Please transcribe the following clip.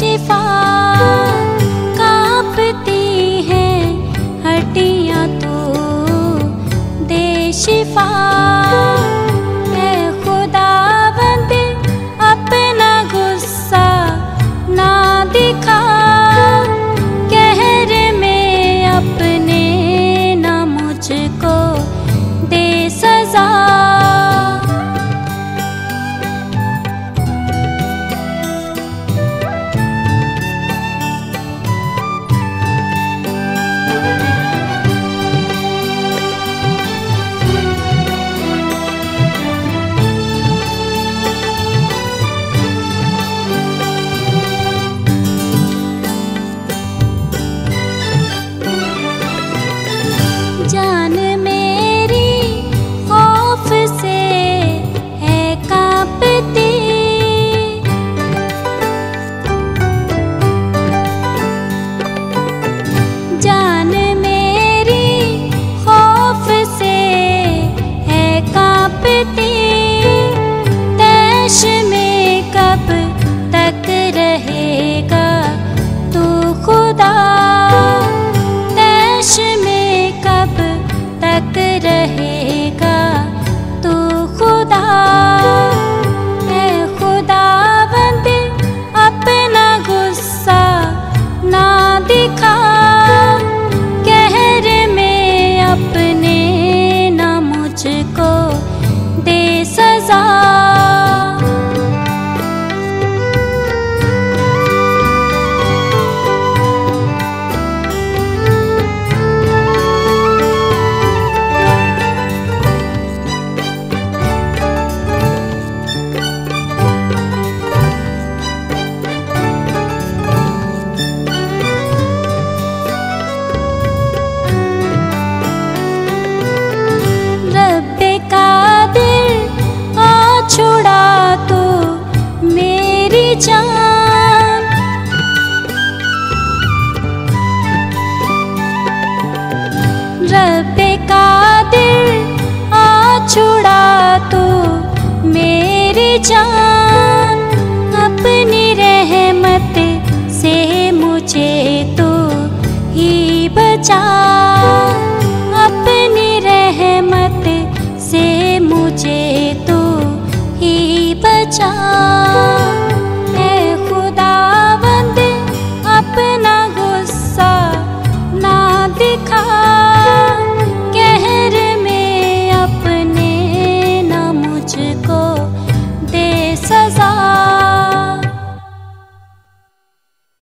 शि कापति है ह तो। दे शिफ़ा Aku. मेरी जान। रब का दिल आ छुड़ा तू तो मेरी जान। अपनी रहमत से मुझे तो ही बचा। अपनी रहमत से मुझे तो ही बचा।